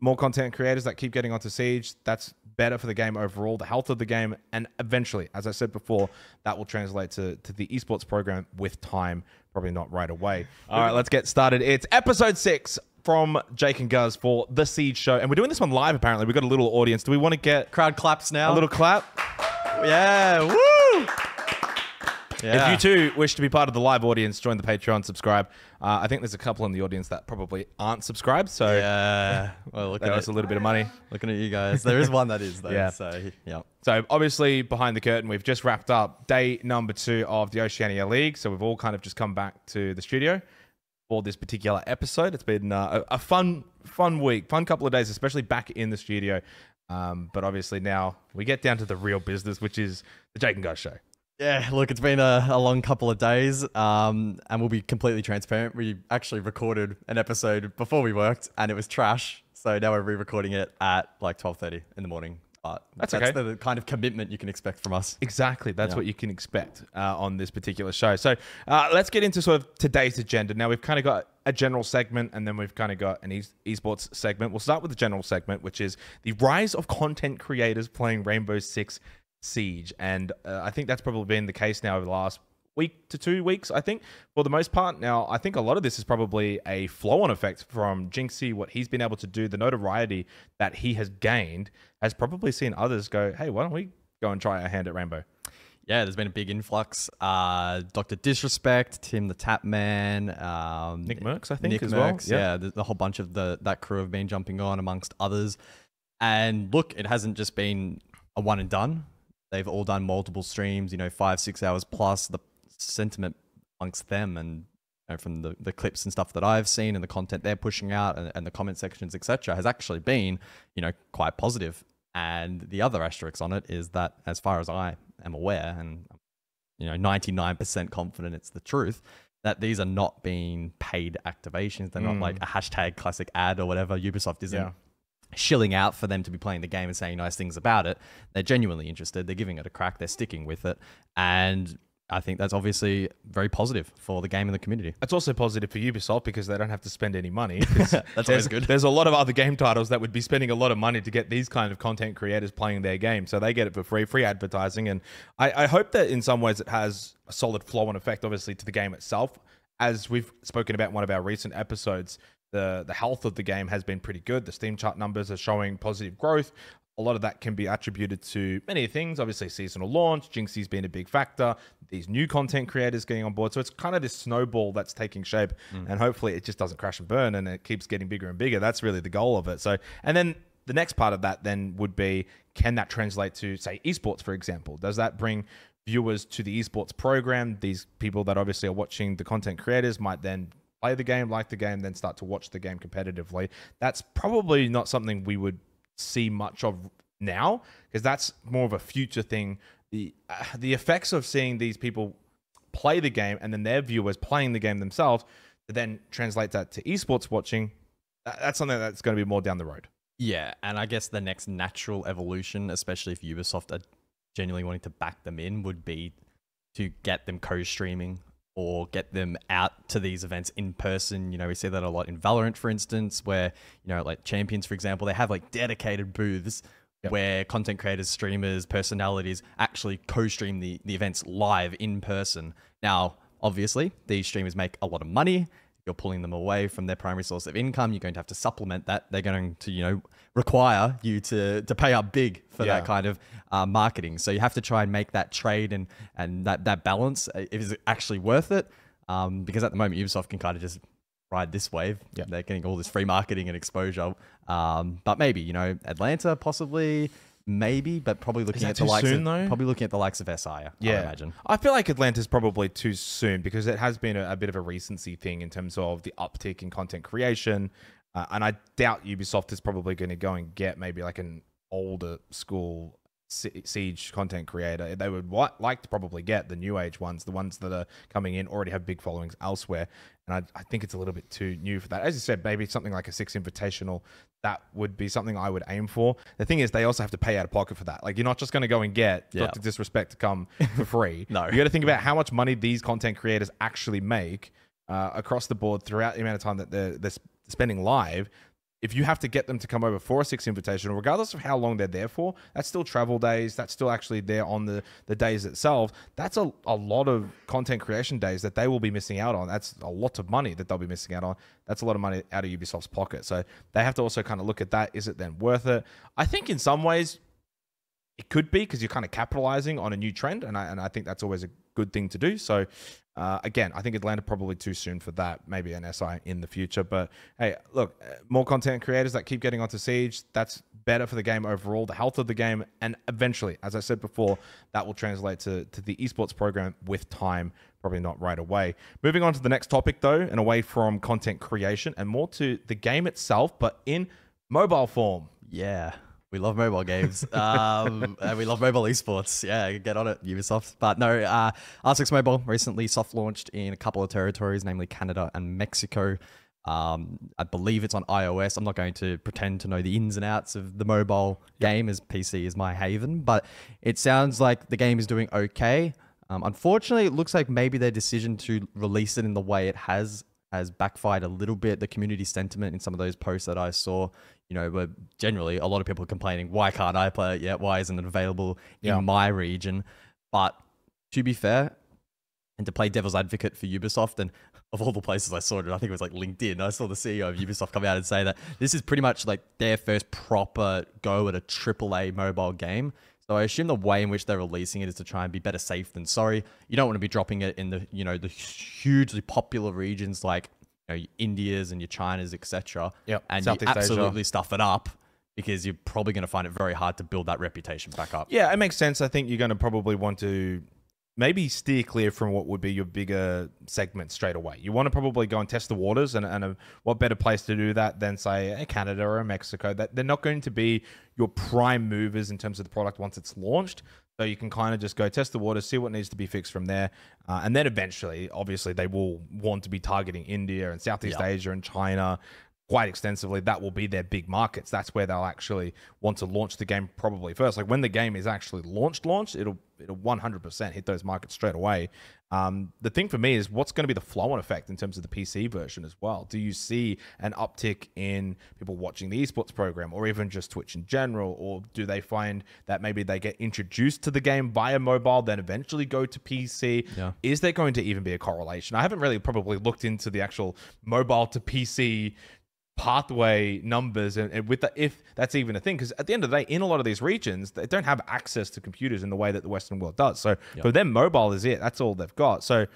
more content creators that keep getting onto Siege, that's better for the game overall, the health of the game, and eventually, as I said before, that will translate to, to the esports program with time, probably not right away. All right, let's get started. It's episode six from Jake and Guzz for the Siege show, and we're doing this one live. Apparently, we've got a little audience. Do we want to get Crowd claps now. a little clap? yeah. Woo. Yeah. If you too wish to be part of the live audience, join the Patreon, subscribe. Uh, I think there's a couple in the audience that probably aren't subscribed, so Yeah. Well, look that at us a little bit of money. Looking at you guys. There is one that is though. Yeah. So yeah. So obviously behind the curtain, we've just wrapped up day number two of the Oceania League. So we've all kind of just come back to the studio for this particular episode. It's been uh, a, a fun, fun week, fun couple of days, especially back in the studio. Um, but obviously now we get down to the real business, which is the Jake and Guzz show. Yeah, look, it's been a, a long couple of days, um, and we'll be completely transparent. We actually recorded an episode before we worked, and it was trash. So now we're re-recording it at like twelve thirty in the morning. But That's that's okay. the kind of commitment you can expect from us. Exactly. That's Yeah. what you can expect uh, on this particular show. So uh, let's get into sort of today's agenda. Now, we've kind of got a general segment and then we've kind of got an e- esports segment. We'll start with the general segment, which is the rise of content creators playing Rainbow Six Siege. And uh, I think that's probably been the case now over the last week to two weeks, I think, for the most part. Now, I think a lot of this is probably a flow on effect from Jynxzi, what he's been able to do, the notoriety that he has gained has probably seen others go, hey, why don't we go and try our hand at Rainbow? Yeah, there's been a big influx. Uh, Doctor Disrespect, TimTheTatman, um, Nickmercs, I think, Nick as well. Yeah. Yeah, the, the whole bunch of the that crew have been jumping on amongst others. And look, it hasn't just been a one and done. They've all done multiple streams, you know, five, six hours plus. The sentiment amongst them and you know, from the, the clips and stuff that I've seen and the content they're pushing out and, and the comment sections, etc., has actually been, you know, quite positive. And the other asterisk on it is that, as far as I am aware, and you know, 99% confident it's the truth, that these are not being paid activations. They're not mm. like a hashtag classic ad or whatever. Ubisoft isn't Yeah. Shilling out for them to be playing the game and saying nice things about it. They're genuinely interested. They're giving it a crack. They're sticking with it. And I think that's obviously very positive for the game and the community. It's also positive for Ubisoft because they don't have to spend any money. That's always good. There's a lot of other game titles that would be spending a lot of money to get these kind of content creators playing their game. So they get it for free, free advertising. And I, I hope that in some ways it has a solid flow and effect, obviously, to the game itself. As we've spoken about in one of our recent episodes, the, the health of the game has been pretty good. The Steam chart numbers are showing positive growth. A lot of that can be attributed to many things. Obviously, seasonal launch, Jynxzi's been a big factor. These new content creators getting on board. So it's kind of this snowball that's taking shape. Mm. And hopefully it just doesn't crash and burn and it keeps getting bigger and bigger. That's really the goal of it. So, and then the next part of that then would be can that translate to, say, esports, for example? Does that bring viewers to the esports program? These people that obviously are watching the content creators might then play the game, like the game, then start to watch the game competitively. That's probably not something we would see much of now because that's more of a future thing. The uh, the effects of seeing these people play the game and then their viewers playing the game themselves to then translate that to esports watching. that- That's something that's going to be more down the road. Yeah, and I guess the next natural evolution, especially if Ubisoft are genuinely wanting to back them in, would be to get them co-streaming or get them out to these events in person. You know, we see that a lot in Valorant, for instance, where you know, like Champions, for example, they have like dedicated booths Yep. where content creators, streamers, personalities actually co-stream the the events live in person. Now, obviously, these streamers make a lot of money you're pulling them away from their primary source of income. You're going to have to supplement that. They're going to, you know, require you to to pay up big for Yeah. that kind of uh, marketing. So you have to try and make that trade and and that that balance. uh, Is it actually worth it? Um, because at the moment, Ubisoft can kind of just ride this wave. Yeah. They're getting all this free marketing and exposure. Um, but maybe you know, Atlanta possibly. Maybe, but probably looking at the likes soon, of though? probably looking at the likes of SI. I imagine. I feel like Atlanta's probably too soon because it has been a, a bit of a recency thing in terms of the uptick in content creation. Uh, and I doubt Ubisoft is probably going to go and get maybe like an older school Siege content creator. They would like to probably get the new age ones, the ones that are coming in already have big followings elsewhere. And I, I think it's a little bit too new for that. As you said, maybe something like a six invitational, that would be something I would aim for. The thing is, they also have to pay out of pocket for that. Like, you're not just going to go and get Yeah. Dr. Disrespect to come for free. No. You got to think about how much money these content creators actually make uh, across the board throughout the amount of time that they're, they're spending live. If you have to get them to come over for a six invitation, regardless of how long they're there for, that's still travel days. That's still actually there on the, the days itself. That's a, a lot of content creation days that they will be missing out on. That's a lot of money that they'll be missing out on. That's a lot of money out of Ubisoft's pocket. So they have to also kind of look at that. Is it then worth it? I think in some ways it could be because you're kind of capitalizing on a new trend. And I, and I think that's always a good thing to do. So uh, again, I think it landed probably too soon for that. Maybe an SI in the future, but hey, look, uh, more content creators that keep getting onto Siege. That's better for the game overall, the health of the game, and eventually, as I said before, that will translate to to the esports program with time. Probably not right away. Moving on to the next topic, though, and away from content creation and more to the game itself, but in mobile form. Yeah. We love mobile games. um, and we love mobile esports. Yeah, get on it, Ubisoft. But no, uh, R6 Mobile recently soft launched in a couple of territories, namely Canada and Mexico. Um, I believe it's on iOS. I'm not going to pretend to know the ins and outs of the mobile game, as PC is my haven, but it sounds like the game is doing okay. Um, unfortunately, it looks like maybe their decision to release it in the way it has has backfired a little bit. The community sentiment in some of those posts that I saw, you know, were generally a lot of people complaining, why can't I play it yet? Why isn't it available Yeah. in my region? But to be fair, and to play devil's advocate for Ubisoft, and of all the places I saw it, I think it was like LinkedIn. I saw the CEO of Ubisoft come out and say that this is pretty much like their first proper go at a AAA mobile game. So I assume the way in which they're releasing it is to try and be better safe than sorry. You don't want to be dropping it in the you know the hugely popular regions like you know, your India's and your China's, etc. Yep, and Southeast you Asia. absolutely stuff it up because you're probably going to find it very hard to build that reputation back up. Yeah, it makes sense. I think you're going to probably want to maybe steer clear from what would be your bigger segment straight away. You want to probably go and test the waters, and, and a, what better place to do that than say a Canada or a Mexico? That they're not going to be your prime movers in terms of the product once it's launched. So you can kind of just go test the waters, see what needs to be fixed from there, uh, and then eventually, obviously, they will want to be targeting India and Southeast Yeah. Asia and China quite extensively. That will be their big markets. That's where they'll actually want to launch the game probably first. Like when the game is actually launched, launched, it'll it'll 100% hit those markets straight away. Um, the thing for me is what's going to be the flow-on effect in terms of the PC version as well. Do you see an uptick in people watching the esports program, or even just Twitch in general, or do they find that maybe they get introduced to the game via mobile, then eventually go to PC? Yeah. Is there going to even be a correlation? I haven't really probably looked into the actual mobile to PC pathway numbers and, and with the if that's even a thing because at the end of the day in a lot of these regions they don't have access to computers in the way that the western world does so for them mobile is it that's all they've got so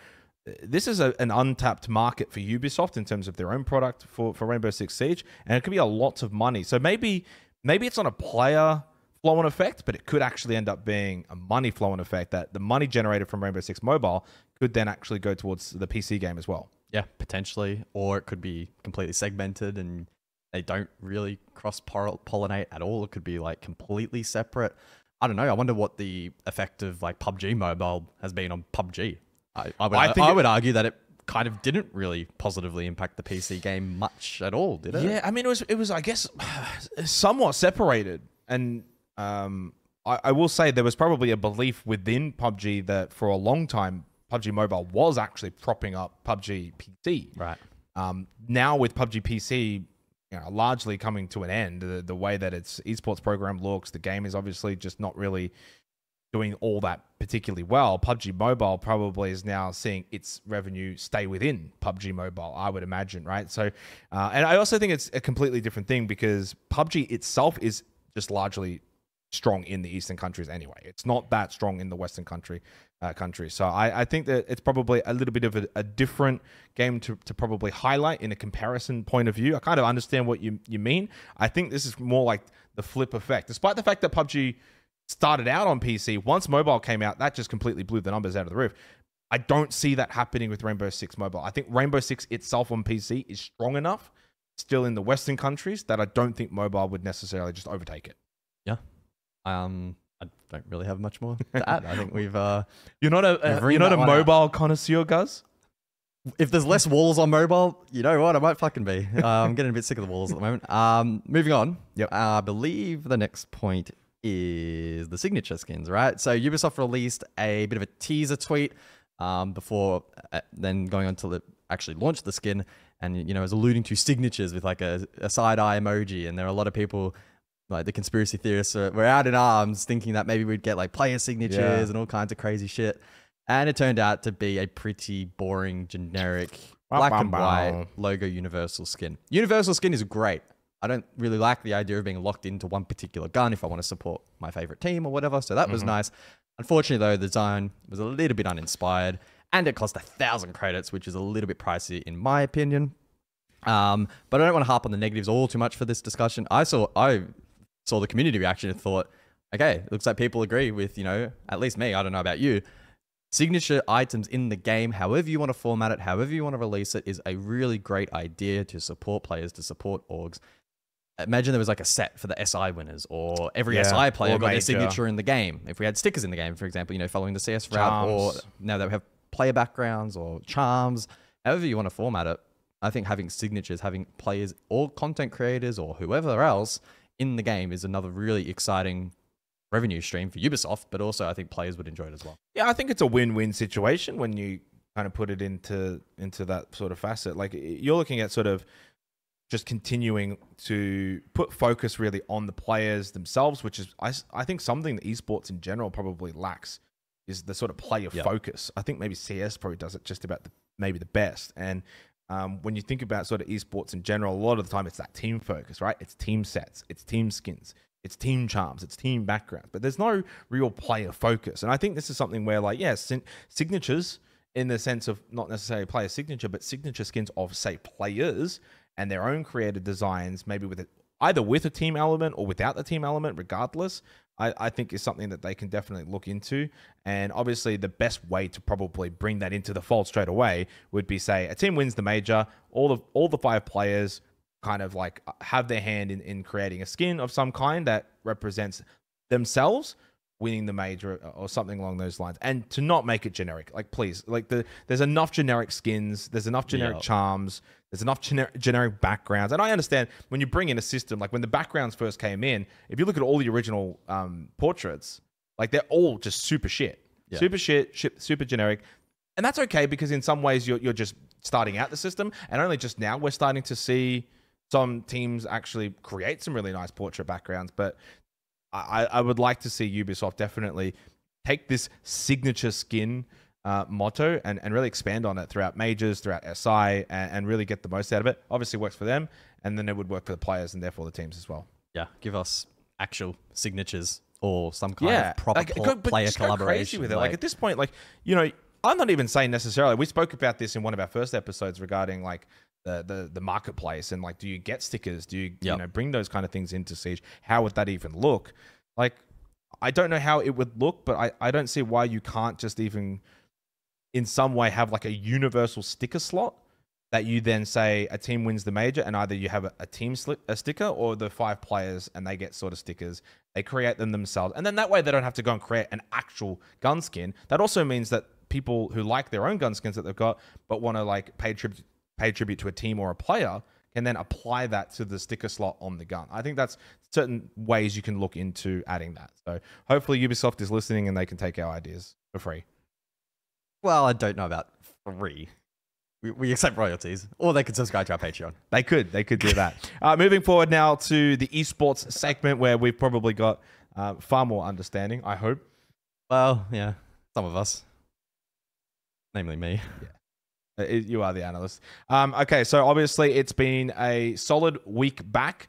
uh, this is a, an untapped market for Ubisoft in terms of their own product for, for Rainbow Six Siege, and it could be a lot of money. So maybe maybe it's not a player flow-on effect, but it could actually end up being a money flow-on effect that the money generated from Rainbow Six Mobile could then actually go towards the PC game as well. Yeah, potentially. Or it could be completely segmented and they don't really cross pollinate at all. It could be like completely separate. I don't know. I wonder what the effect of like PUBG Mobile has been on PUBG. I, I would, I I, it- would argue that it kind of didn't really positively impact the PC game much at all, did it? Yeah, I mean, it was it was I guess somewhat separated, and um, I, I will say there was probably a belief within PUBG that for a long time PUBG Mobile was actually propping up PUBG PC. Right. Um, now with PUBG PC, you know, largely coming to an end, the, the way that its esports program looks, the game is obviously just not really doing all that particularly well. PUBG Mobile probably is now seeing its revenue stay within PUBG Mobile, I would imagine, right? So, uh, and I also think it's a completely different thing because PUBG itself is just largely strong in the eastern countries anyway. It's not that strong in the western country uh, countries. So I, I think that it's probably a little bit of a, a different game to, to probably highlight in a comparison point of view. I kind of understand what you you mean. I think this is more like the flip effect, despite the fact that PUBG started out on PC. Once mobile came out, that just completely blew the numbers out of the roof. I don't see that happening with Rainbow Six Mobile. I think Rainbow Six itself on PC is strong enough, still in the Western countries, that I don't think mobile would necessarily just overtake it. Um, I don't really have much more to add. I think we've uh, You're not a uh, you're not a one out. mobile connoisseur, Guzz. if there's less walls on mobile, you know what? I might fucking be. Uh, I'm getting a bit sick of the walls at the moment. Um, moving on. Yep. Uh, I believe the next point is the signature skins, right? So Ubisoft released a bit of a teaser tweet um, before uh, then going on to the actually launch the skin, and you know, is alluding to signatures with like a, a side eye emoji, and there are a lot of people. Like the conspiracy theorists are, were out in arms thinking that maybe we'd get like player signatures Yeah. and all kinds of crazy shit. And it turned out to be a pretty boring, generic, black and white logo universal skin. Universal skin is great. I don't really like the idea of being locked into one particular gun if I want to support my favorite team or whatever. So that Mm-hmm. was nice. Unfortunately, though, the design was a little bit uninspired and it cost a thousand credits, which is a little bit pricey in my opinion. Um, but I don't want to harp on the negatives all too much for this discussion. I saw I saw the community reaction and thought, okay, looks like people agree with you know at least me. I don't know about you. Signature items in the game, however you want to format it, however you want to release it, is a really great idea to support players, to support orgs. Imagine there was like a set for the SI winners, or every Yeah, SI player or got their signature in the game. If we had stickers in the game, for example, you know, following the CS route, or Charms. now that we have player backgrounds or charms, however you want to format it, I think having signatures, having players or content creators or whoever else in the game is another really exciting revenue stream for Ubisoft, but also I think players would enjoy it as well. Yeah, I think it's a win-win situation when you kind of put it into into that sort of facet. Like you're looking at sort of just continuing to put focus really on the players themselves, which is I, I think something that esports in general probably lacks is the sort of player focus. I think maybe CS probably does it just about the, maybe the best. And um, when you think about sort of esports in general, a lot of the time it's that team focus, right? It's team sets, it's team skins, it's team charms, it's team backgrounds, but there's no real player focus. And I think this is something where, like, yeah, signatures in the sense of not necessarily player signature, but signature skins of, say, players and their own created designs, maybe with it either with a team element or without the team element, regardless. I, I think is something that they can definitely look into. And obviously, the best way to probably bring that into the fold straight away would be say a team wins the major, all the all the five players kind of like have their hand in, in creating a skin of some kind that represents themselves winning the major or something along those lines and to not make it generic. Like please like the there's enough generic skins there's enough generic Yeah. charms there's enough gener- generic backgrounds. And i understand when you bring in a system like when the backgrounds first came in if you look at all the original um, portraits like they're all just super shit. Super shit, shit super generic. And that's okay because in some ways you're, you're just starting out the system and only just now we're starting to see some teams actually create some really nice portrait backgrounds. But I, I would like to see Ubisoft definitely take this signature skin uh, motto and, and really expand on it throughout majors, throughout SI, and, and really get the most out of it. Obviously, works for them, and then it would work for the players and therefore the teams as well. Yeah, give us actual signatures or some kind of proper like, go- player just go crazy collaboration with it. Like, at this point, like you know, I'm not even saying necessarily. We spoke about this in one of our first episodes regarding like the the, the marketplace and like, do you get stickers? Do you you know bring those kind of things into Siege? How would that even look? Like, I don't know how it would look, but I I don't see why you can't just even in some way have like a universal sticker slot that you then say a team wins the major and either you have a, a team sli- a sticker or the five players and they get sort of stickers they create them themselves and then that way they don't have to go and create an actual gun skin that also means that people who like their own gun skins that they've got but want to like pay tribute pay tribute to a team or a player can then apply that to the sticker slot on the gun i think that's certain ways you can look into adding that so hopefully ubisoft is listening and they can take our ideas for free Well, I don't know about free. We, we accept royalties, or they could subscribe to our Patreon. They could. They could do that. uh, moving forward now to the esports segment where we've probably got uh, far more understanding, I hope. Well, yeah, some of us, namely me. Uh, it- you are the analyst. Um, okay, so obviously it's been a solid week back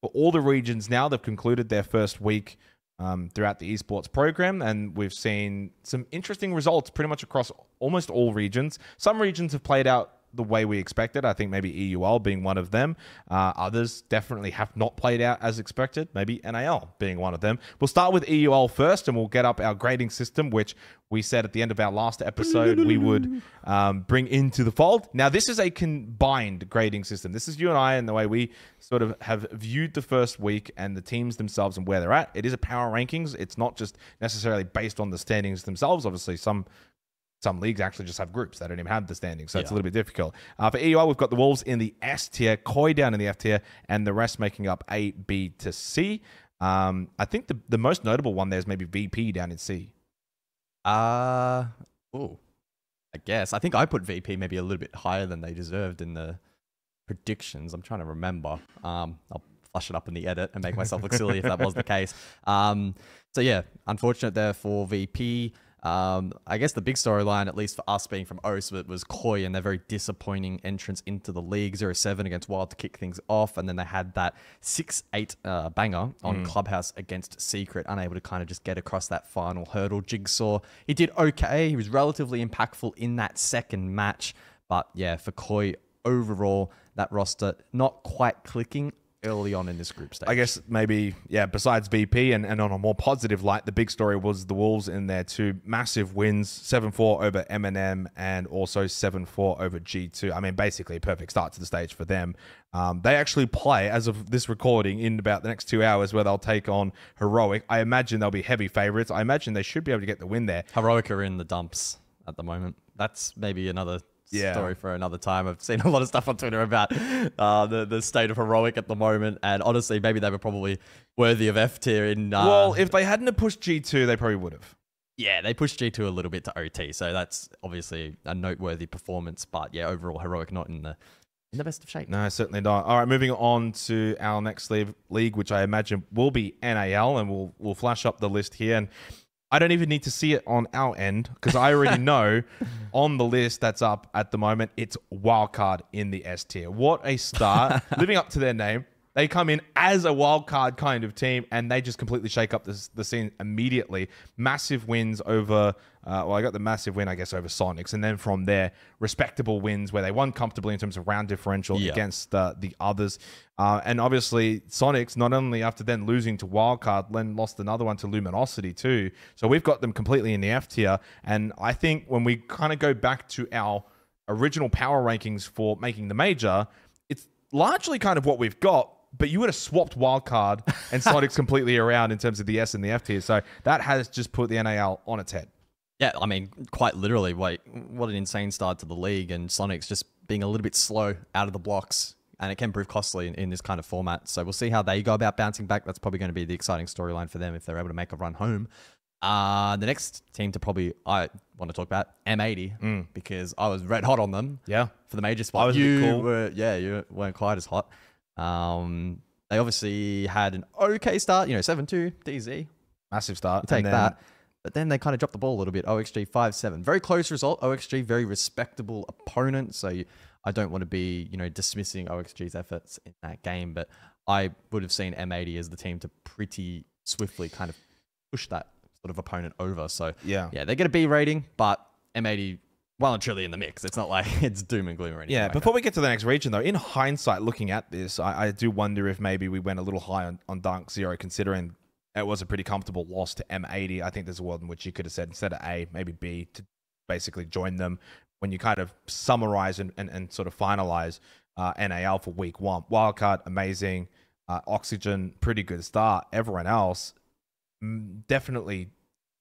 for all the regions now. They've concluded their first week um, throughout the esports program, and we've seen some interesting results pretty much across almost all regions. Some regions have played out the way we expected. I think maybe EUL being one of them. Uh, others definitely have not played out as expected. Maybe NAL being one of them. We'll start with EUL first, and we'll get up our grading system, which we said at the end of our last episode we would um, bring into the fold. Now, this is a combined grading system. This is you and I, and the way we sort of have viewed the first week and the teams themselves and where they're at. It is a power rankings. It's not just necessarily based on the standings themselves. Obviously, some some leagues actually just have groups. They don't even have the standings, so it's a little bit difficult. Uh, for EUL, we've got the Wolves in the S tier, Koi down in the F tier, and the rest making up A, B to C. Um, I think the, the most notable one there is maybe VP down in C. Uh, oh, I guess. I think I put VP maybe a little bit higher than they deserved in the predictions. I'm trying to remember. Um, I'll flush it up in the edit and make myself look silly if that was the case. Um, so yeah, unfortunate there for VP. Um, I guess the big storyline, at least for us being from Oz, was Koi and their very disappointing entrance into the league 0-7 against Wild to kick things off. And then they had that 6-8 uh, banger on Clubhouse against Secret, unable to kind of just get across that final hurdle. Jigsaw, he did okay. He was relatively impactful in that second match. But yeah, for Koi, overall, that roster not quite clicking early on in this group stage. I guess maybe, yeah, besides VP and, and on a more positive light, the big story was the Wolves in their two massive wins 7 4 over M&M and also 7 4 over G2. I mean, basically, a perfect start to the stage for them. Um, they actually play, as of this recording, in about the next two hours where they'll take on Heroic. I imagine they'll be heavy favorites. I imagine they should be able to get the win there. Heroic are in the dumps at the moment. That's maybe another Yeah. story for another time. I've seen a lot of stuff on Twitter about uh, the the state of heroic at the moment, and honestly, maybe they were probably worthy of F tier in. Uh, well, if they hadn't have pushed G2, they probably would have. yeah, they pushed G two a little bit to OT, so that's obviously a noteworthy performance. But yeah, overall, heroic not in the in the best of shape. No, certainly not. All right, moving on to our next league, league, which I imagine will be NAL, and we'll we'll flash up the list here. And I don't even need to see it on our end because I already know on the list that's up at the moment it's wildcard in the S tier. What a start! Living up to their name. They come in as a wildcard kind of team, and they just completely shake up this, the scene immediately. Massive wins over, uh, well, I got the massive win, I guess, over Soniqs, and then from there, respectable wins where they won comfortably in terms of round differential Yeah. against uh, the others. Uh, and obviously, Soniqs, not only after then losing to Wildcard, then lost another one to Luminosity too. So we've got them completely in the F tier. And I think when we kind of go back to our original power rankings for making the major, it's largely kind of what we've got. But you would have swapped Wildcard and Soniqs completely around in terms of the S and the F tier. So that has just put the NAL on its head. Yeah, I mean, quite literally, wait, what an insane start to the league, and Soniqs just being a little bit slow out of the blocks, and it can prove costly in, in this kind of format. So we'll see how they go about bouncing back. That's probably going to be the exciting storyline for them if they're able to make a run home. Uh, the next team to probably I want to talk about M80 because I was red hot on them Yeah. for the major spot. I was you cool. were, yeah, you weren't quite as hot. Um, they obviously had an okay start, you know, seven two DZ, Massive start. take then- that. But then they kind of dropped the ball a little bit. OXG 5 7. Very close result. OXG, very respectable opponent. So I don't want to be, you know, dismissing OXG's efforts in that game. But I would have seen M80 as the team to pretty swiftly kind of push that sort of opponent over. So Yeah. yeah, they get a B rating, but M80 well and truly in the mix. It's not like it's doom and gloom or anything. Yeah, like before we get to the next region, though, in hindsight, looking at this, I, I do wonder if maybe we went a little high on, on DarkZero, considering it was a pretty comfortable loss to M80. I think there's a world in which you could have said instead of A, maybe B, to basically join them when you kind of summarize and, and, and sort of finalize uh, NAL for week one. Wildcard, amazing. Uh, Oxygen, pretty good start. Everyone else mm, definitely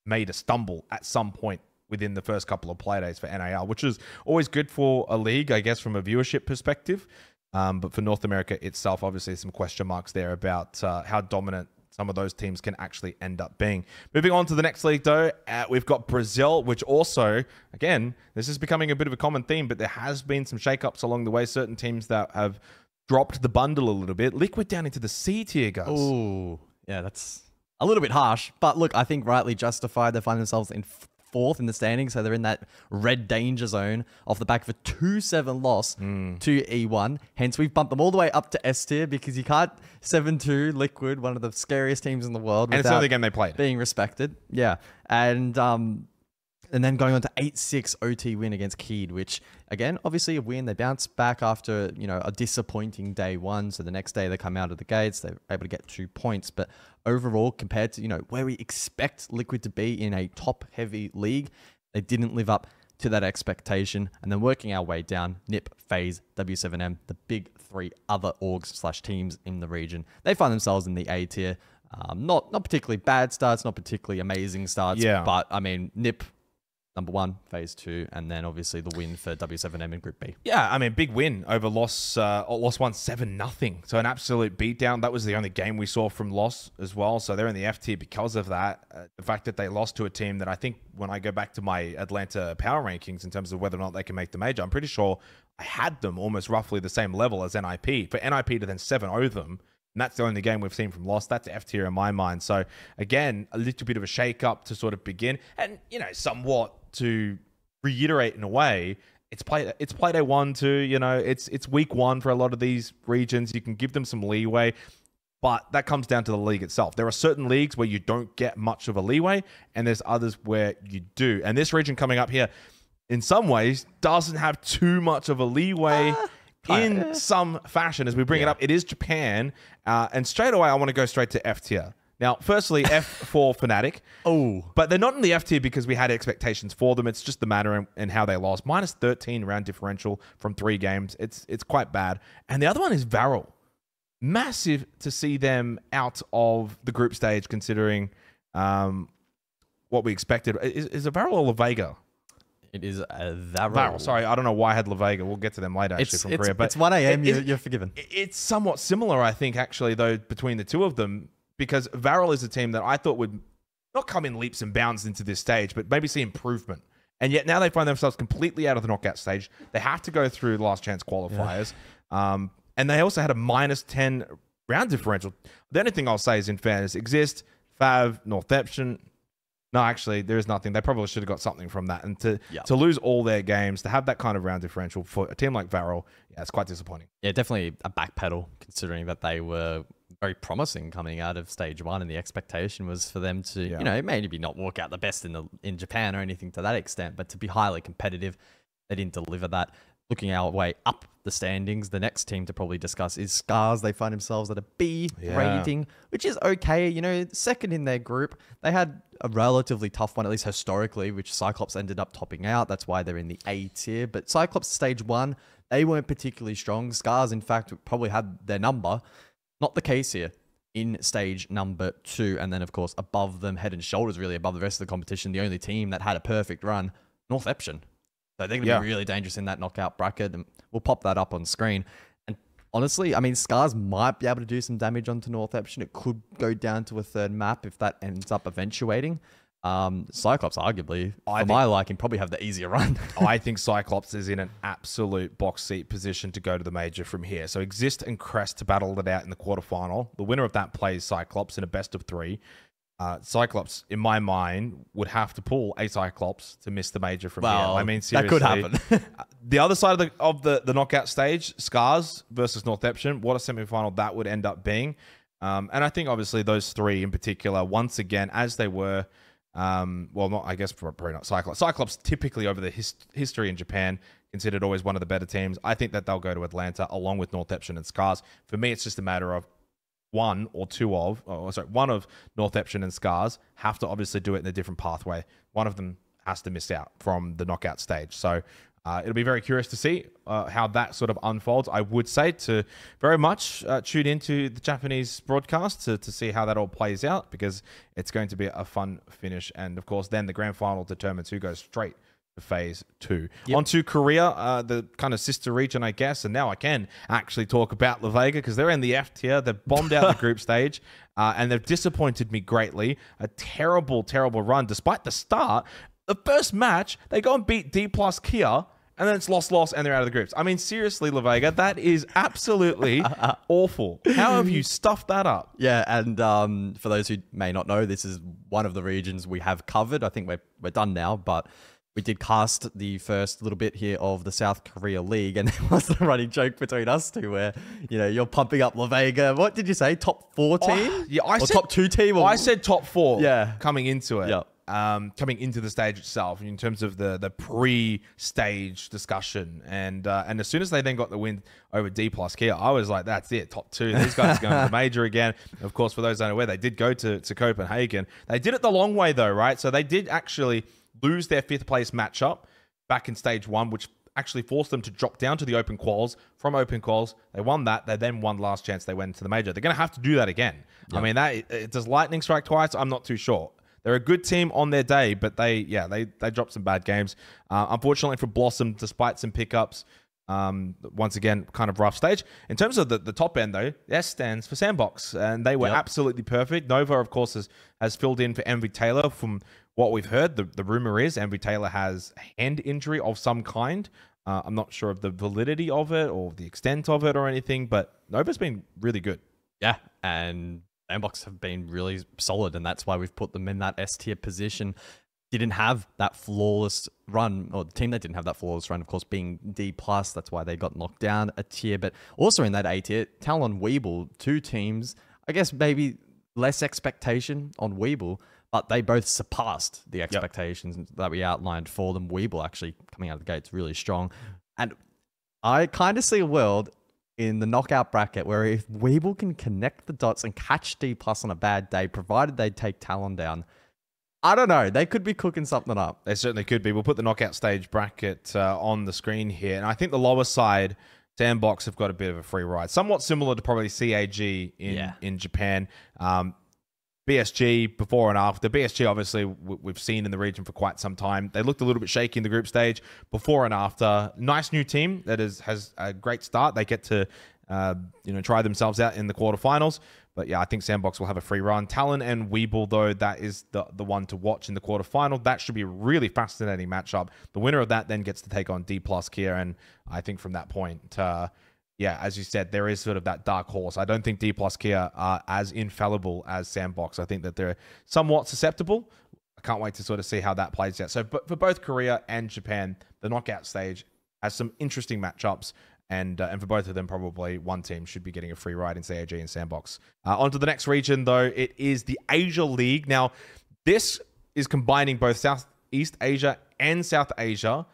made a stumble at some point within the first couple of play days for NAL, which is always good for a league, I guess, from a viewership perspective. Um, but for North America itself, obviously, some question marks there about uh, how dominant some of those teams can actually end up being. Moving on to the next league, though, uh, we've got Brazil, which also, again, this is becoming a bit of a common theme, but there has been some shakeups along the way. Certain teams that have dropped the bundle a little bit. Liquid down into the C tier, guys. Ooh, yeah, that's a little bit harsh. But look, I think rightly justified. They find themselves in fourth in the standings, so they're in that red danger zone off the back of a 2-7 loss Hmm. to E1. Hence, we've bumped them all the way up to S tier because you can't 7-2 Liquid, one of the scariest teams in the world, and it's the only game they played. being respected. Yeah, and um, and then going on to 8-6 OT win against Keyd, which again, obviously a win. They bounce back after, you know, a disappointing day one. So the next day they come out of the gates, they're able to get two points. But overall, compared to, you know, where we expect Liquid to be in a top heavy league, they didn't live up to that expectation. And then working our way down, NIP, FaZe, W7M, the big three other orgs slash teams in the region. They find themselves in the A tier. Um, not not particularly bad starts, not particularly amazing starts. Yeah. But I mean, NIP number one, FaZe two, and then obviously the win for W7M in Group B. Yeah, I mean, big win over Loss. Uh, Loss won seven nothing, so an absolute beatdown. That was the only game we saw from Loss as well. So they're in the F tier because of that. Uh, the fact that they lost to a team that I think, when I go back to my Atlanta power rankings in terms of whether or not they can make the major, I'm pretty sure I had them almost roughly the same level as NIP. For NIP to then 7-0 them, and that's the only game we've seen from Lost. That's F tier in my mind. So again, a little bit of a shake up to sort of begin, and you know, somewhat to reiterate in a way. It's play it's play day one, two. You know, it's it's week one for a lot of these regions. You can give them some leeway. But that comes down to the league itself. There are certain leagues where you don't get much of a leeway, and there's others where you do. And this region coming up here, in some ways, doesn't have too much of a leeway in some fashion as we bring it up. It is Japan. Uh, and straight away, I want to go straight to F tier. Now, firstly, F4 Fnatic. Oh. But they're not in the F tier because we had expectations for them. It's just the matter and, in how they lost. Minus 13 round differential from three games. It's it's quite bad. And the other one is Varrel. Massive to see them out of the group stage, considering um, what we expected. Is, is it Varrel or La Vega? It is a Varrel. Varrel. Sorry, I don't know why I had La Vega. We'll get to them later, actually, It's, from it's, Korea. But it's 1 a.m. it- You're, you're forgiven. it's somewhat similar, I think, actually, though, between the two of them, because Varrel is a team that I thought would not come in leaps and bounds into this stage, but maybe see improvement. And yet now they find themselves completely out of the knockout stage. They have to go through the last chance qualifiers. Um, and they also had a minus 10 round differential. The only thing I'll say is, in fairness, Exist, Fav, Northeption. No, actually, there is nothing. They probably should have got something from that. And to, Yeah. to lose all their games, to have that kind of round differential for a team like Varrel, yeah, it's quite disappointing. Yeah, definitely a backpedal considering that they were very promising coming out of stage one, and the expectation was for them to, Yeah. you know, maybe not walk out the best in the in Japan or anything to that extent, but to be highly competitive. They didn't deliver that. Looking our way up the standings, the next team to probably discuss is Scars. They find themselves at a B Yeah. rating, which is okay. You know, second in their group. They had a relatively tough one, at least historically, which Cyclops ended up topping out. That's why they're in the A tier. But Cyclops stage one, they weren't particularly strong. Scars, in fact, probably had their number. Not the case here in stage number two. And then, of course, above them, head and shoulders really above the rest of the competition, the only team that had a perfect run, Northeption. So they're going to Yeah. be really dangerous in that knockout bracket. And we'll pop that up on screen. And honestly, I mean, Scars might be able to do some damage onto Northeption. It could go down to a third map if that ends up eventuating. Um, Cyclops, arguably, I for my liking, probably have the easier run. I think Cyclops is in an absolute box seat position to go to the major from here. So Exist and Crest to battle it out in the quarterfinal. The winner of that plays Cyclops in a best of three. Uh, Cyclops, in my mind, would have to pull a Cyclops to miss the major from Well, here. I mean, that could happen. Uh, the other side of the of the, the knockout stage, Scars versus Northeption, what a semifinal that would end up being. Um, and I think obviously those three in particular, once again, as they were, um, well, not I guess probably not Cyclops. Cyclops typically over the his, history in Japan considered always one of the better teams. I think that they'll go to Atlanta along with Northeption and Scars. For me, it's just a matter of one or two of, oh, sorry, one of Northeption and Scars have to obviously do it in a different pathway. One of them has to miss out from the knockout stage. So uh, it'll be very curious to see uh, how that sort of unfolds. I would say to very much uh, tune into the Japanese broadcast to, to see how that all plays out because it's going to be a fun finish. And of course, then the grand final determines who goes straight to phase two. On to Korea, uh, the kind of sister region, I guess. And now I can actually talk about La Vega because they're in the F tier. They've bombed out the group stage uh, and they've disappointed me greatly. A terrible, terrible run despite the start. The first match, they go and beat D plus Kia. And then it's lost, lost, and they're out of the groups. I mean, seriously, La Vega, that is absolutely awful. How have you stuffed that up? Yeah, and um, for those who may not know, this is one of the regions we have covered. I think we're we're done now, but we did cast the first little bit here of the South Korea League, and there was a running joke between us two where you know you're pumping up La Vega. What did you say? Top four team? Yeah, I or said top two team. Or, I said top four. Yeah. coming into it. Yeah. Um, coming into the stage itself, in terms of the the pre-stage discussion, and uh, and as soon as they then got the win over D plus Kia, I was like, that's it, top two. These guys are going to the major again. Of course, for those unaware, they did go to to Copenhagen. They did it the long way though, right? So they did actually lose their fifth place matchup back in stage one, which actually forced them to drop down to the open quals. From open quals, they won that. They then won last chance. They went to the major. They're going to have to do that again. I mean, that does lightning strike twice? I'm not too sure. They're a good team on their day, but they yeah they they dropped some bad games. Uh, unfortunately for Blossom, despite some pickups, um, once again, kind of rough stage. In terms of the, the top end, though, S stands for Sandbox, and they were Yep. absolutely perfect. Nova, of course, has, has filled in for Envy Taylor. From what we've heard, the, the rumor is Envy Taylor has a hand injury of some kind. Uh, I'm not sure of the validity of it or the extent of it or anything, but Nova's been really good. Yeah, and Sandbox have been really solid, and that's why we've put them in that S tier position. Didn't have that flawless run, or the team that didn't have that flawless run, of course, being D plus. That's why they got knocked down a tier. But also in that A tier, Talon Weeble, two teams. I guess maybe less expectation on Weeble, but they both surpassed the expectations that we outlined for them. Weeble actually coming out of the gates really strong, and I kind of see a world in the knockout bracket where if Weeble can connect the dots and catch D plus on a bad day, provided they take Talon down, I don't know. They could be cooking something up. They certainly could be. We'll put the knockout stage bracket uh, on the screen here. And I think the lower side, Sandbox, have got a bit of a free ride. Somewhat similar to probably CAG in, Yeah. in Japan. Um, BSG before and after. BSG, obviously, we've seen in the region for quite some time. They looked a little bit shaky in the group stage before and after. Nice new team that is, has a great start. They get to uh, you know try themselves out in the quarterfinals. But yeah, I think Sandbox will have a free run. Talon and Weeble, though, that is the, the one to watch in the quarterfinal. That should be a really fascinating matchup. The winner of that then gets to take on D plus Kia, and I think from that point, uh, yeah, as you said, there is sort of that dark horse. I don't think D plus Kia are as infallible as Sandbox. I think that they're somewhat susceptible. I can't wait to sort of see how that plays out. So, but for both Korea and Japan, the knockout stage has some interesting matchups. And, uh, and for both of them, probably one team should be getting a free ride in CAG and Sandbox. Uh, on to the next region, though. It is the Asia League. Now, this is combining both Southeast Asia and South Asia.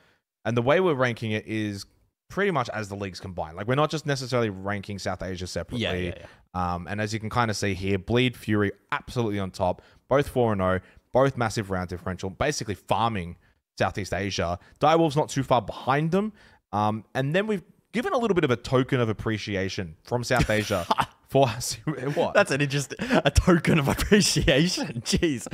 And the way we're ranking it is pretty much as the leagues combined. Like, we're not just necessarily ranking South Asia separately. Yeah, yeah, Um, and as you can kind of see here, Bleed Fury absolutely on top, both 4 and 0, both massive round differential, basically farming Southeast Asia. Direwolves not too far behind them. Um, and then we've given a little bit of a token of appreciation from South Asia for us, what? That's an interesting, a token of appreciation. Jeez,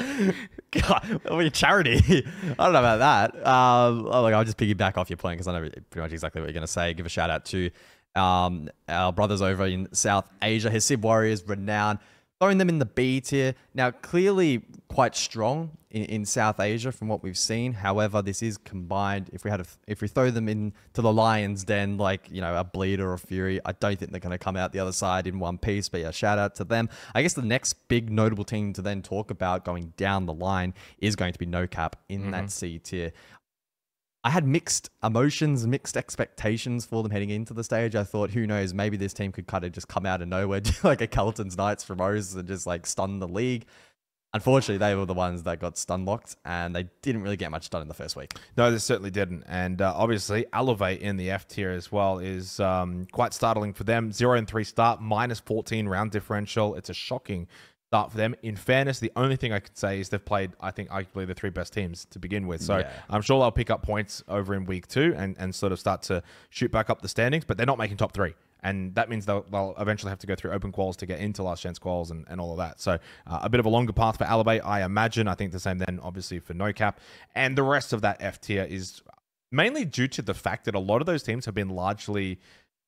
God, we're a charity. I don't know about that. Um, oh, look, I'll just piggyback off your point because I know pretty much exactly what you're going to say. Give a shout out to um, our brothers over in South Asia, Hasib Warriors, renowned. Throwing them in the B tier. Now, clearly quite strong in, in South Asia from what we've seen. However, this is combined. If we had, a, if we throw them into the Lions Den, like you know, a Bleeder or a Fury, I don't think they're going to come out the other side in one piece. But yeah, shout out to them. I guess the next big notable team to then talk about going down the line is going to be No Cap in mm-hmm. that C tier. I had mixed emotions, mixed expectations for them heading into the stage. I thought, who knows, maybe this team could kind of just come out of nowhere, do like a Kelton's Knights from Oz and just like stun the league. Unfortunately, they were the ones that got stun locked and they didn't really get much done in the first week. No, they certainly didn't. And uh, obviously, Elevate in the F tier as well is um, quite startling for them. Zero and three start, minus 14 round differential. It's a shocking start for them. In fairness, the only thing I could say is they've played, I think, arguably the three best teams to begin with. So Yeah. I'm sure they'll pick up points over in week two and, and sort of start to shoot back up the standings, but they're not making top three. And that means they'll, they'll eventually have to go through open quals to get into last chance quals and, and all of that. So uh, a bit of a longer path for Alabay, I imagine. I think the same then, obviously, for No Cap. And the rest of that F tier is mainly due to the fact that a lot of those teams have been largely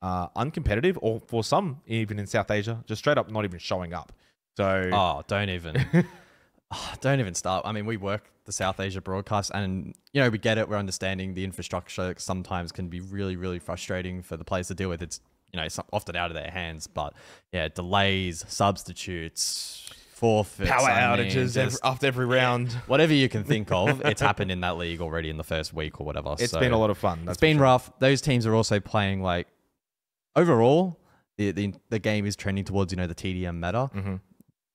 uh, uncompetitive, or for some, even in South Asia, just straight up not even showing up. So Oh, don't even. Oh, don't even start. I mean, we work the South Asia broadcast, and you know we get it. We're understanding the infrastructure sometimes can be really, really frustrating for the players to deal with. It's you know some- often out of their hands, but yeah, delays, substitutes, forfeits, power I mean, outages every, after every round. whatever you can think of, it's happened in that league already in the first week or whatever. It's So been a lot of fun. That's it's been rough. Those teams are also playing like overall. The, the, the game is trending towards you know the TDM meta. Mm-hmm.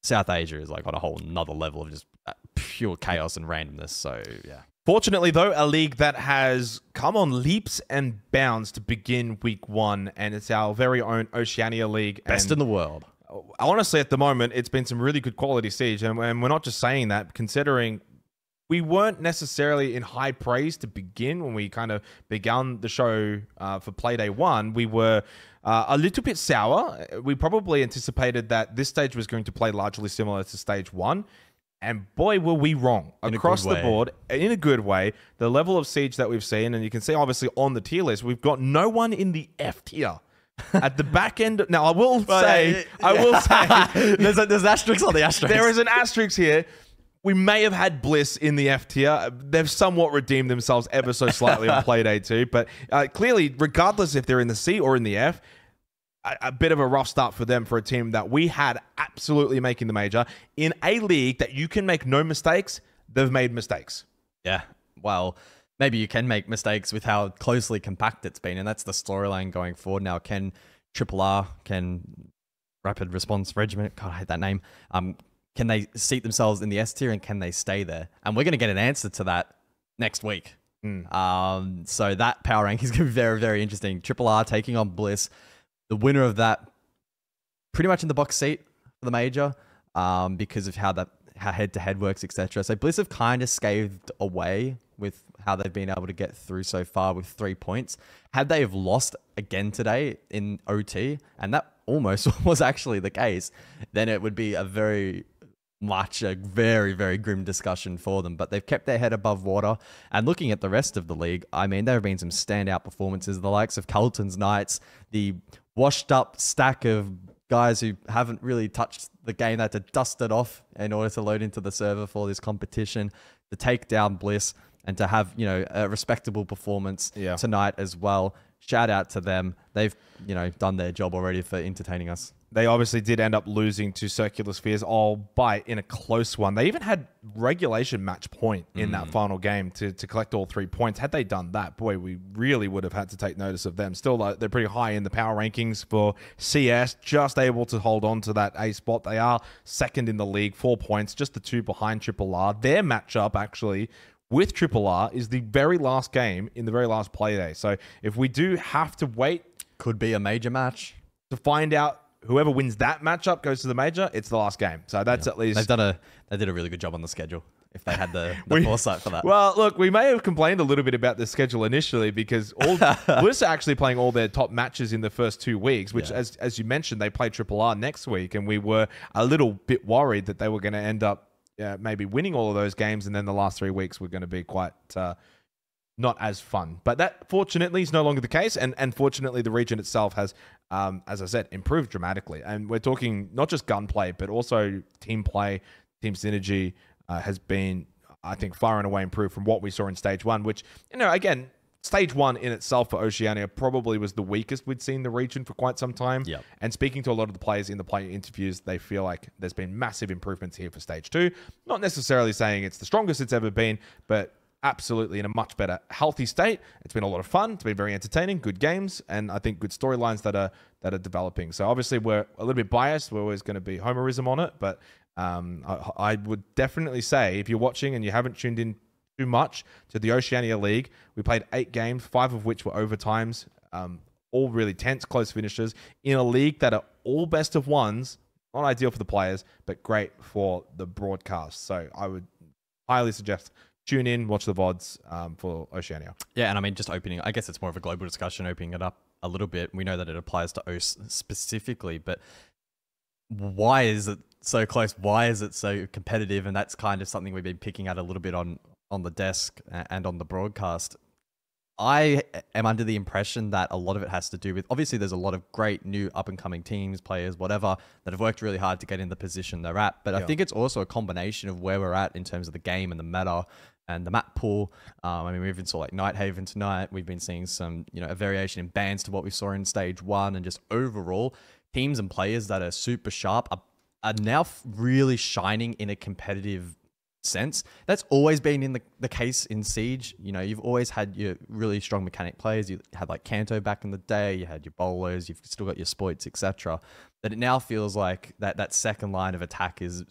South Asia is like on a whole another level of just uh, pure chaos and randomness. So yeah, Fortunately, though, a league that has come on leaps and bounds to begin week one, and it's our very own Oceania League. best in the world. honestly, at the moment, it's been some really good quality siege, and, and we're not just saying that, considering we weren't necessarily in high praise to begin when we kind of began the show uh, for Play Day One. We were uh, a little bit sour. We probably anticipated that this stage was going to play largely similar to Stage One. And boy, were we wrong In across the way. board in a good way. The level of siege that we've seen, and you can see obviously on the tier list, we've got no one in the F tier. At the back end, now I will say, I will say, there's a, there's asterisks on the asterisks. there is an asterisk here. We may have had Bliss in the F tier. They've somewhat redeemed themselves ever so slightly on Playday too. But uh, clearly, regardless if they're in the C or in the F, a, a bit of a rough start for them for a team that we had absolutely making the major in a league that you can make no mistakes. They've made mistakes. Yeah. Well, maybe you can make mistakes with how closely compact it's been, and that's the storyline going forward. Now, can Triple R, can Rapid Response Regiment, God, I hate that name. Um, can they seat themselves in the S tier and can they stay there? And we're going to get an answer to that next week. Um, so that power rank is going to be very, very interesting. Triple R taking on Bliss. The winner of that, pretty much in the box seat for the major, um, because of how that how head to head works, etc. So Bliss have kind of scathed away with how they've been able to get through so far with three points. Had they have lost again today in OT, and that almost was actually the case, then it would be a very much a very, very grim discussion for them. But they've kept their head above water. And looking at the rest of the league, I mean, there have been some standout performances. The likes of Carlton's Knights, the washed up stack of guys who haven't really touched the game, they had to dust it off in order to load into the server for this competition, to take down Bliss. And to have, you know, a respectable performance Yeah. tonight as well. Shout out to them. They've, you know, done their job already for entertaining us. They obviously did end up losing to Circular Spheres, albeit in a close one. They even had regulation match point in that mm. final game to, to collect all three points. Had they done that, boy, we really would have had to take notice of them. Still, like, they're pretty high in the power rankings for CS, just able to hold on to that A spot. They are second in the league, four points, just the two behind Triple R. Their matchup, actually, with Triple R is the very last game in the very last play day. So if we do have to wait Could be a major match. to find out whoever wins that matchup goes to the major, it's the last game. So that's at least. They've done a they did a really good job on the schedule. If they had the, the We- foresight for that. Well, look, we may have complained a little bit about the schedule initially because all Bliss are actually playing all their top matches in the first two weeks, which, Yeah. as as you mentioned, they play Triple R next week, and we were a little bit worried that they were going to end up uh, maybe winning all of those games, and then the last three weeks were going to be quite. Uh, not as fun. But that fortunately is no longer the case, and and fortunately the region itself has, um, as I said, improved dramatically. And we're talking not just gunplay, but also team play, team synergy uh, has been, I think, far and away improved from what we saw in stage one. Which you know, again. Stage one in itself for Oceania probably was the weakest we'd seen the region for quite some time. Yep. And speaking to a lot of the players in the player interviews, they feel like there's been massive improvements here for stage two. Not necessarily saying it's the strongest it's ever been, but absolutely in a much better healthy state. It's been a lot of fun. It's been very entertaining, good games, and I think good storylines that are that are developing. So obviously we're a little bit biased. We're always going to be homerism on it, but um, I, I would definitely say if you're watching and you haven't tuned in too much to the Oceania League, we played eight games, five of which were overtimes. Um, all really tense, close finishes in a league that are all best of ones. Not ideal for the players, but great for the broadcast. So I would highly suggest tune in, watch the VODs um, for Oceania. yeah, and I mean just opening I guess it's more of a global discussion, opening it up a little bit. We know that it applies to OS specifically, but why is it so close? Why is it so competitive? And that's kind of something we've been picking at a little bit on on the desk and on the broadcast. I am under the impression that a lot of it has to do with obviously there's a lot of great new up and coming teams, players, whatever, that have worked really hard to get in the position they're at. But I think it's also a combination of where we're at in terms of the game and the meta and the map pool. Um, I mean, we even saw like Nighthaven tonight. We've been seeing some, you know, a variation in bands to what we saw in stage one, and just overall teams and players that are super sharp are, are now really shining in a competitive sense. That's always been in the, the case in Siege. You know, you've always had your really strong mechanic players. You had like Kanto back in the day, you had your bowlers, you've still got your spoits, etc. That it now feels like that that second line of attack is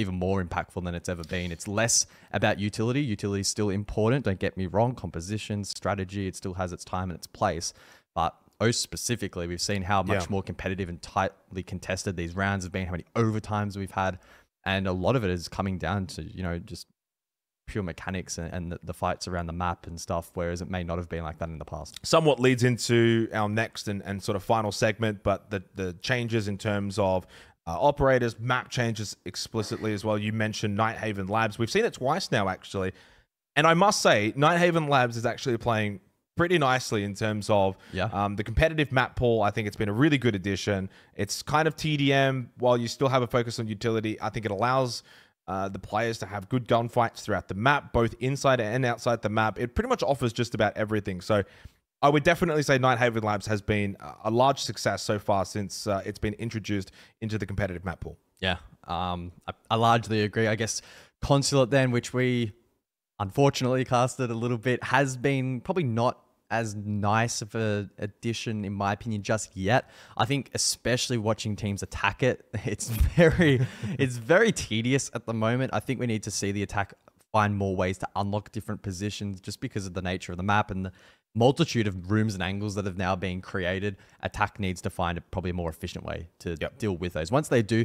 even more impactful than it's ever been. It's less about utility. Utility is still important, don't get me wrong. Composition, strategy, it still has its time and its place. But OS specifically, we've seen how much Yeah. more competitive and tightly contested these rounds have been, how many overtimes we've had and a lot of it is coming down to you know just pure mechanics and, and the, the fights around the map and stuff whereas it may not have been like that in the past somewhat leads into our next and, and sort of final segment, but the, the changes in terms of uh, operators, map changes explicitly as well. You mentioned Nighthaven Labs. We've seen it twice now, actually. And I must say, Nighthaven Labs is actually playing pretty nicely in terms of Yeah. um, the competitive map pool. I think it's been a really good addition. It's kind of TDM while you still have a focus on utility. I think it allows uh, the players to have good gunfights throughout the map, both inside and outside the map. It pretty much offers just about everything. So I would definitely say Nighthaven Labs has been a- large success so far since uh, it's been introduced into the competitive map pool. Yeah, um, I, I largely agree. I guess Consulate then, which we unfortunately casted a little bit, has been probably not as nice of a addition in my opinion just yet. I think especially watching teams attack it, it's very it's very tedious at the moment. I think we need to see the attack find more ways to unlock different positions just because of the nature of the map and the multitude of rooms and angles that have now been created. Attack needs to find a, probably a more efficient way to Yep. deal with those. Once they do,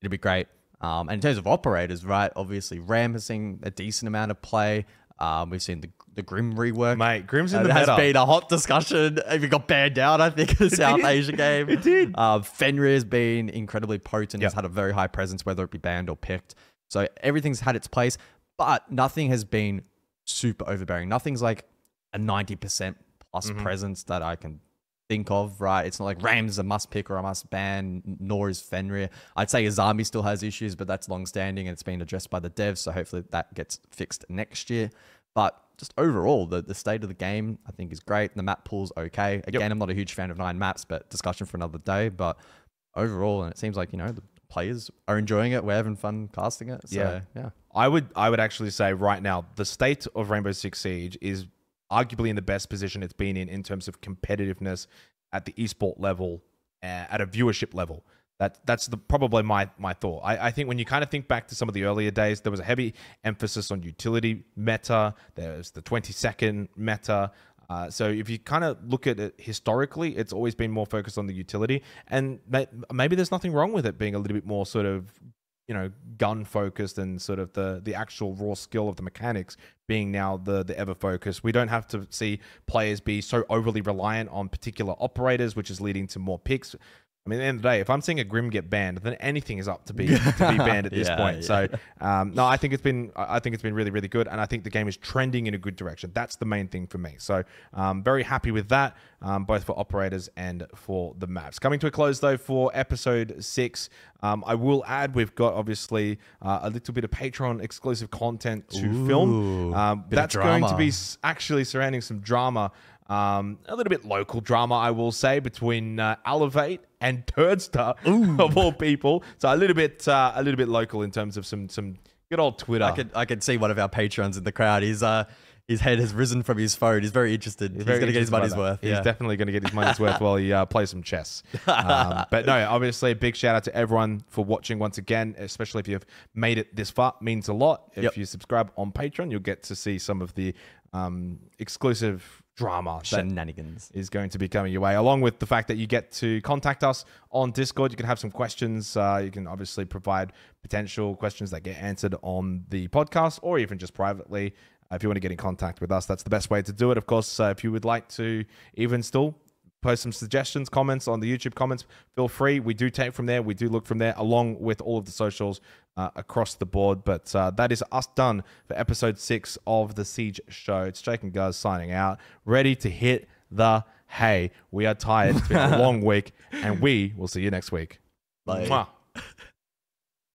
it'll be great. Um, and in terms of operators, right? Obviously, Ram has seen a decent amount of play. Um, we've seen the the Grim rework. Mate, Grim's in Uh, the it has meta. been a hot discussion. If it got banned out, I think, in the South did. Asia game. It did. Uh, Fenrir has been incredibly potent. Has Yep. had a very high presence, whether it be banned or picked. So everything's had its place, but nothing has been super overbearing. Nothing's like a ninety percent plus Mm-hmm. presence that I can think of. Right? It's not like Ram's a must pick or a must ban. Nor is Fenrir. I'd say Azami still has issues, but that's long standing and it's been addressed by the devs. So hopefully that gets fixed next year. But just overall, the, the state of the game I think is great. The map pool's okay. Again, I'm not a huge fan of nine maps, but discussion for another day. But overall, and it seems like you know the players are enjoying it. We're having fun casting it. So, Yeah. yeah, I would I would actually say right now the state of Rainbow Six Siege is arguably in the best position it's been in in terms of competitiveness at the esport level, uh, at a viewership level. That that's the probably my my thought. I, I think when you kind of think back to some of the earlier days, there was a heavy emphasis on utility meta. There's the 20 second meta. Uh, so if you kind of look at it historically, it's always been more focused on the utility, and may, maybe there's nothing wrong with it being a little bit more sort of you know gun focused and sort of the the actual raw skill of the mechanics being now the the ever focus we don't have to see players be so overly reliant on particular operators which is leading to more picks I mean, at the end of the day, if I'm seeing a Grim get banned, then anything is up to be to be banned at this Yeah, point. yeah. So, um, no, I think it's been I think it's been really really good, and I think the game is trending in a good direction. That's the main thing for me. So, um, very happy with that, um, both for operators and for the maps. Coming to a close though for episode six, um, I will add we've got obviously uh, a little bit of Patreon exclusive content to film. Ooh, Um, bit of that's going to be actually surrounding some drama. Um, a little bit local drama, I will say, between uh, Elevate and Turdster of all people. So a little bit, uh, a little bit local in terms of some some good old Twitter. I could I could see one of our patrons in the crowd. He's uh his head has risen from his phone. He's very interested. He's, very gonna get his money's worth. He's yeah. definitely going to get his money's worth while he uh, plays some chess. Um, but no, obviously, a big shout out to everyone for watching once again, especially if you've made it this far. It Means a lot. If Yep. you subscribe on Patreon, you'll get to see some of the um, exclusive drama Shenanigans. is going to be coming your way, along with the fact that you get to contact us on Discord. You can have some questions. Uh, you can obviously provide potential questions that get answered on the podcast or even just privately. If you want to get in contact with us, that's the best way to do it. Of course, uh, if you would like to even still post some suggestions, comments on the YouTube comments, feel free. We do take from there. We do look from there, along with all of the socials uh, across the board. But uh, that is us done for episode six of the Siege Show. It's Jake and Guzz signing out, ready to hit the hay. We are tired. It's been a long week, and we will see you next week. Bye. Mwah.